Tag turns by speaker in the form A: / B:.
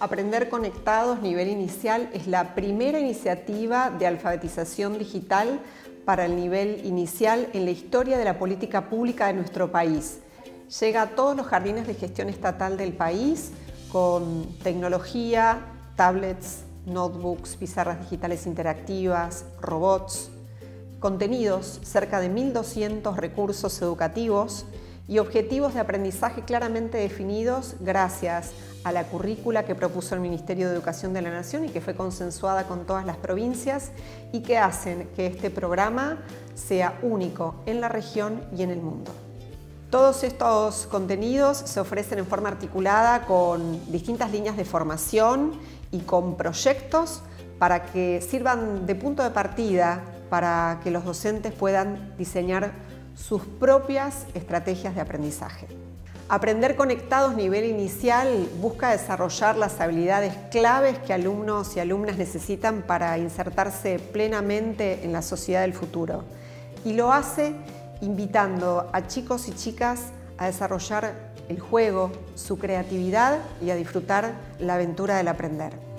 A: Aprender Conectados Nivel Inicial es la primera iniciativa de alfabetización digital para el nivel inicial en la historia de la política pública de nuestro país. Llega a todos los jardines de gestión estatal del país con tecnología, tablets, notebooks, pizarras digitales interactivas, robots, contenidos, cerca de 1.200 recursos educativos y objetivos de aprendizaje claramente definidos gracias a la currícula que propuso el Ministerio de Educación de la Nación y que fue consensuada con todas las provincias y que hacen que este programa sea único en la región y en el mundo. Todos estos contenidos se ofrecen en forma articulada con distintas líneas de formación y con proyectos para que sirvan de punto de partida para que los docentes puedan diseñar sus propias estrategias de aprendizaje. Aprender conectados nivel inicial busca desarrollar las habilidades claves que alumnos y alumnas necesitan para insertarse plenamente en la sociedad del futuro. Y lo hace invitando a chicos y chicas a desarrollar el juego, su creatividad y a disfrutar la aventura del aprender.